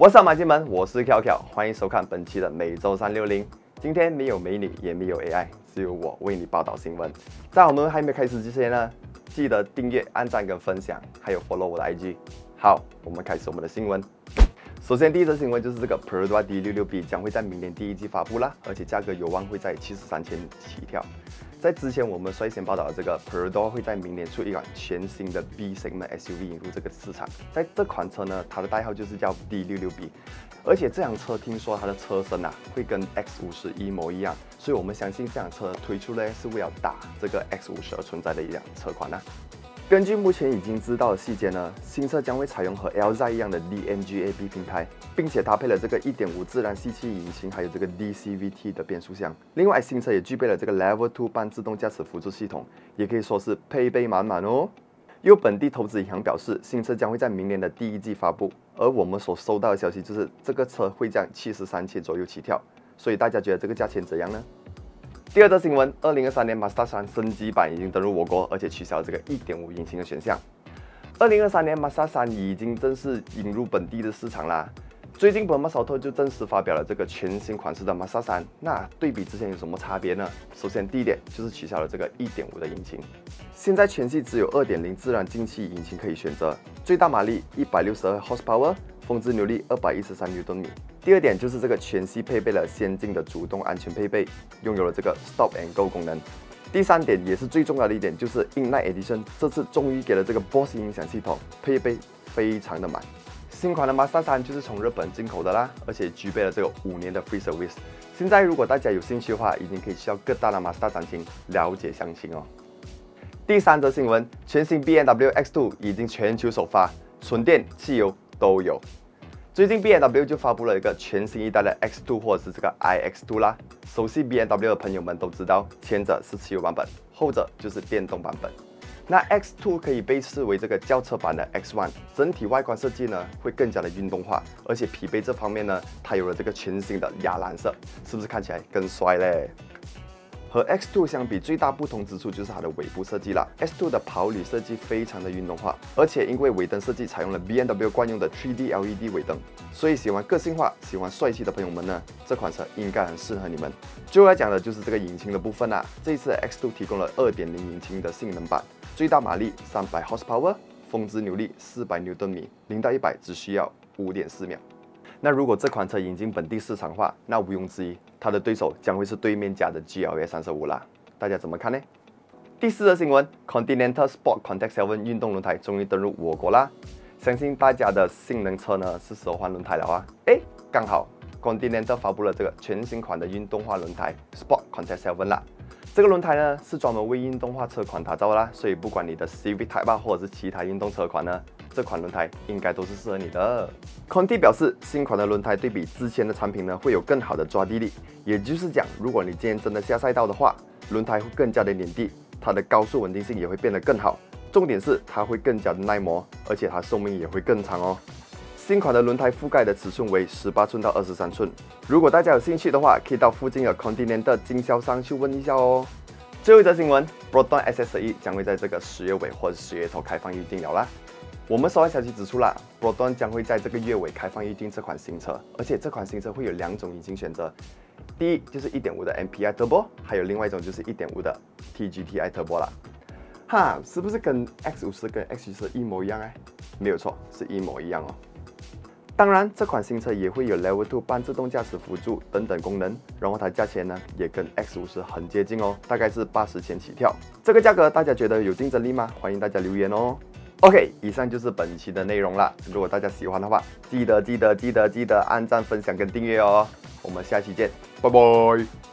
我是马金门，我是 Q Q，，欢迎收看本期的每周三六零。今天没有美女，也没有 AI，只有我为你报道新闻。在我们还没开始之前呢，记得订阅、按赞跟分享，还有 follow 我的 IG。好，我们开始我们的新闻。首先，第一则新闻就是这个 Peridot D66B 将会在明年第一季发布啦，而且价格有望会在七十三千起跳。在之前，我们率先报道的这个 Peridot 会在明年出一款全新的 B 型的 SUV 引入这个市场。在这款车呢，它的代号就是叫 D66B，而且这辆车听说它的车身啊会跟 X50 一模一样，所以我们相信这辆车推出呢是为了打这个 X50 而存在的一辆车款呢。根据目前已经知道的细节呢，新车将会采用和 LZ 一样的 DNGAP 平台，并且搭配了这个1.5自然吸气引擎，还有这个 DCVT 的变速箱。另外，新车也具备了这个 Level 2半自动驾驶辅助系统，也可以说是配备满满哦。有本地投资银行表示，新车将会在明年的第一季发布，而我们所收到的消息就是这个车会在七十三千左右起跳。所以大家觉得这个价钱怎样呢？第二则新闻，二零二三年 Mazda 3升级版已经登陆我国，而且取消这个1.5引擎的选项。二零二三年 Mazda 3已经正式引入本地的市场啦。最近本马烧特就正式发表了这个全新款式的 Mazda 3，那对比之前有什么差别呢？首先第一点就是取消了这个1.5的引擎，现在全系只有2.0自然进气引擎可以选择，最大马力162 horsepower，峰值扭力213牛顿米。第二点就是这个全系配备了先进的主动安全配备，拥有了这个 Stop and Go 功能。第三点也是最重要的一点，就是 Inline Edition 这次终于给了这个 Boss 音响系统，配备非常的满。新款的 Mazda 3就是从日本进口的啦，而且具备了这个五年的 Free Service。现在如果大家有兴趣的话，已经可以去到各大的 Mazda 展厅了解详情哦。第三则新闻，全新 BMW X2 已经全球首发，纯电、汽油都有。最近 B M W 就发布了一个全新一代的 X2 或者是这个 iX2 啦。熟悉 B M W 的朋友们都知道，前者是汽油版本，后者就是电动版本。那 X2 可以被视为这个轿车版的 X1，整体外观设计呢会更加的运动化，而且匹配这方面呢，它有了这个全新的亚蓝色，是不是看起来更帅嘞？和 X2 相比，最大不同之处就是它的尾部设计啦。X2 的跑旅设计非常的运动化，而且因为尾灯设计采用了 BMW 惯用的 3D LED 尾灯，所以喜欢个性化、喜欢帅气的朋友们呢，这款车应该很适合你们。最后要讲的就是这个引擎的部分啦。这一次 X2 提供了2.0引擎的性能版，最大马力300 horsepower，峰值扭力400牛顿米，零到一百只需要5.4秒。那如果这款车引进本地市场化，那毋庸置疑，它的对手将会是对面家的 GLA 三十五啦。大家怎么看呢？第四则新闻，Continental Sport Contact Seven 运动轮胎终于登陆我国啦！相信大家的性能车呢是时候换轮胎了啊！哎，刚好 Continental 发布了这个全新款的运动化轮胎 Sport Contact Seven 啦。这个轮胎呢是专门为运动化车款打造啦，所以不管你的 CV Type 或者是其他运动车款呢。这款轮胎应该都是适合你的。Conti 表示，新款的轮胎对比之前的产品呢，会有更好的抓地力。也就是讲，如果你今天真的下赛道的话，轮胎会更加的黏地，它的高速稳定性也会变得更好。重点是它会更加的耐磨，而且它寿命也会更长哦。新款的轮胎覆盖的尺寸为十八寸到二十三寸。如果大家有兴趣的话，可以到附近的 Continental 经销商去问一下哦。最后一则新闻，Broadon SS1 将会在这个十月尾或者十月头开放预定了啦。我们收到消息指出啦 b r o d o n 将会在这个月尾开放预定这款新车，而且这款新车会有两种引擎选择，第一就是1.5的 MPI Turbo，还有另外一种就是1.5的 TGTI Turbo 啦。哈，是不是跟 X50 跟 X70 一模一样哎？没有错，是一模一样哦。当然，这款新车也会有 Level 2半自动驾驶辅助等等功能，然后它价钱呢也跟 X50 很接近哦，大概是八十千起跳。这个价格大家觉得有竞争力吗？欢迎大家留言哦。OK，以上就是本期的内容了。如果大家喜欢的话，记得记得记得记得按赞、分享跟订阅哦。我们下期见，拜拜。